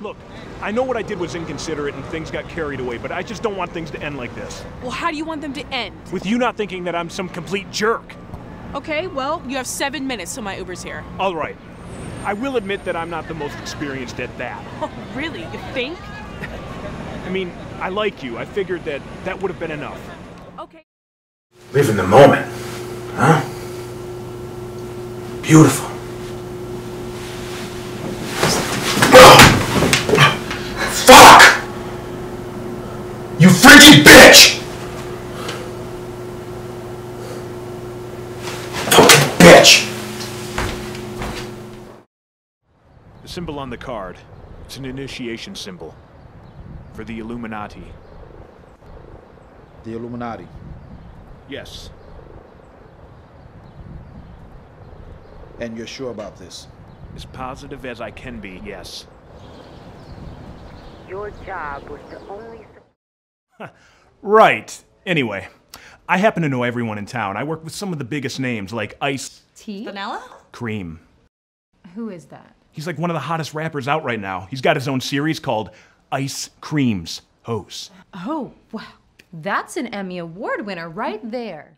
Look, I know what I did was inconsiderate and things got carried away, but I just don't want things to end like this. Well, how do you want them to end? With you not thinking that I'm some complete jerk. Okay, well, you have seven minutes till my Uber's here. All right. I will admit that I'm not the most experienced at that. Oh, really? You think? I mean, I like you. I figured that that would have been enough. Okay. Live in the moment. Huh? Beautiful. You freaking bitch! Fucking bitch! The symbol on the card, it's an initiation symbol. For the Illuminati. The Illuminati. Yes. And you're sure about this? As positive as I can be, yes. Your job was to only. Right. Anyway, I happen to know everyone in town. I work with some of the biggest names like Ice Tea? Vanilla? Cream. Who is that? He's like one of the hottest rappers out right now. He's got his own series called Ice Creams Hose. Oh, wow. That's an Emmy Award winner right there.